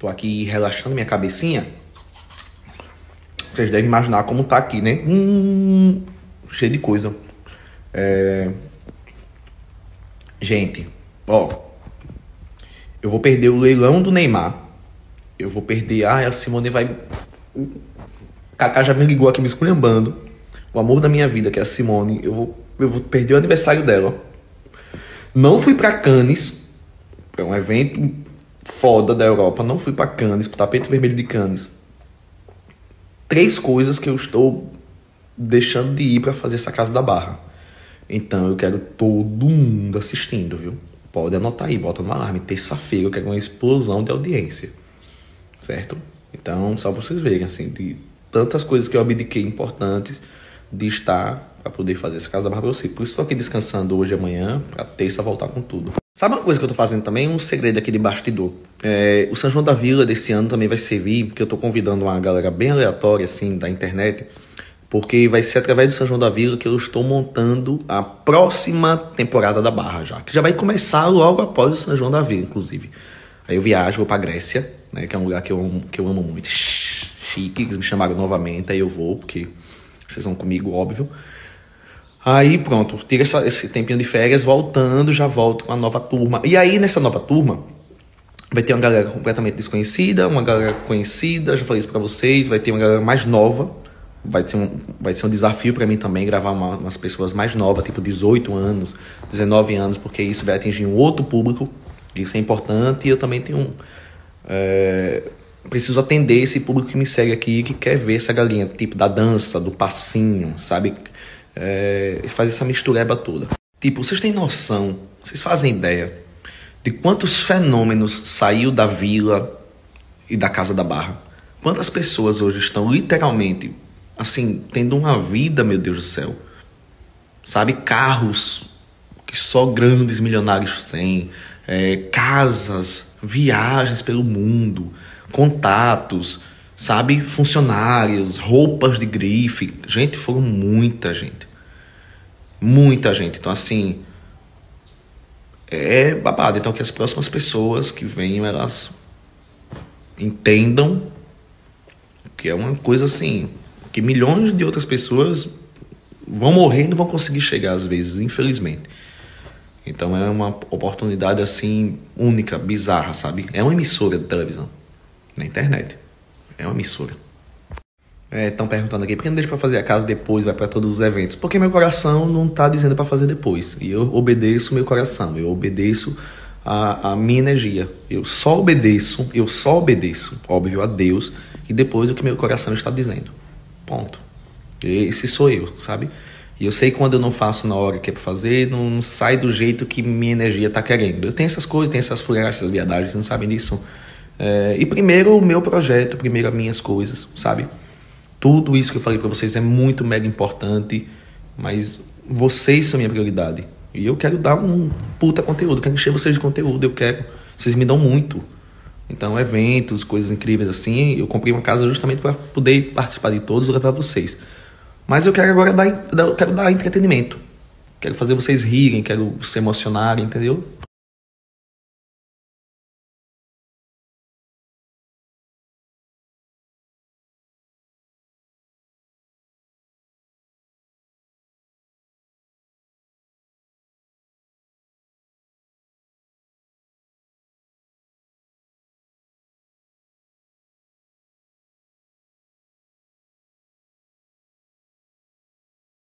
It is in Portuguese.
Tô aqui relaxando minha cabecinha. Vocês devem imaginar como tá aqui, né? Hum, cheio de coisa. É... Gente, ó. Eu vou perder o leilão do Neymar. Eu vou perder. Ah, a Simone vai. Kaká já me ligou aqui me esculhambando. O amor da minha vida, que é a Simone. Eu vou, eu vou perder o aniversário dela. Não fui para Cannes. É um evento foda da Europa, não fui para Cannes, pro tapete vermelho de Cannes. Três coisas que eu estou deixando de ir para fazer essa casa da barra. Então eu quero todo mundo assistindo, viu? Pode anotar aí, bota no alarme. Terça-feira eu quero uma explosão de audiência. Certo? Então, só pra vocês verem, assim, de tantas coisas que eu abdiquei importantes de estar para poder fazer essa casa da barra pra você. Por isso estou aqui descansando hoje e amanhã, pra terça voltar com tudo. Sabe uma coisa que eu tô fazendo também? Um segredo aqui de bastidor. É, o São João da Vila desse ano também vai servir, porque eu tô convidando uma galera bem aleatória, assim, da internet, porque vai ser através do São João da Vila que eu estou montando a próxima temporada da Barra já, que já vai começar logo após o São João da Vila, inclusive. Aí eu viajo, vou pra Grécia, né, que é um lugar que eu amo, que eu amo muito. Chique, eles me chamaram novamente, aí eu vou, porque vocês vão comigo, óbvio. Aí pronto, tira essa, esse tempinho de férias, voltando, já volto com a nova turma. E aí nessa nova turma vai ter uma galera completamente desconhecida, uma galera conhecida, já falei isso pra vocês, vai ter uma galera mais nova. Vai ser um, vai ser um desafio para mim também gravar uma, umas pessoas mais novas, tipo 18 anos, 19 anos, porque isso vai atingir um outro público. Isso é importante e eu também tenho um. É, preciso atender esse público que me segue aqui, que quer ver essa galinha, tipo da dança, do passinho, sabe? É, faz essa mistureba toda. Tipo, vocês têm noção, vocês fazem ideia de quantos fenômenos saiu da vila e da Casa da Barra? Quantas pessoas hoje estão literalmente, assim, tendo uma vida, meu Deus do céu? Sabe, carros que só grandes milionários têm, é, casas, viagens pelo mundo, contatos, sabe? Funcionários, roupas de grife. Gente, foram muita gente. Muita gente. Então, assim. É babado. Então, que as próximas pessoas que venham, elas entendam que é uma coisa assim. Que milhões de outras pessoas vão morrer e não vão conseguir chegar, às vezes, infelizmente. Então, é uma oportunidade, assim, única, bizarra, sabe? É uma emissora de televisão na internet. É uma emissora. Estão é, perguntando aqui, por que não deixa pra fazer a casa depois, vai para todos os eventos? Porque meu coração não tá dizendo para fazer depois. E eu obedeço meu coração, eu obedeço a, a minha energia. Eu só obedeço, eu só obedeço, óbvio, a Deus, e depois o que meu coração está dizendo. Ponto. Esse sou eu, sabe? E eu sei quando eu não faço na hora que é pra fazer, não sai do jeito que minha energia tá querendo. Eu tenho essas coisas, tenho essas fuleiras, essas viadagens, não sabem disso. É, e primeiro o meu projeto, primeiro as minhas coisas, sabe? Tudo isso que eu falei para vocês é muito mega importante, mas vocês são minha prioridade. E eu quero dar um puta conteúdo, quero encher vocês de conteúdo, eu quero. Vocês me dão muito. Então, eventos, coisas incríveis assim. Eu comprei uma casa justamente para poder participar de todos e levar vocês. Mas eu quero agora dar, quero dar entretenimento. Quero fazer vocês rirem, quero se emocionarem, entendeu?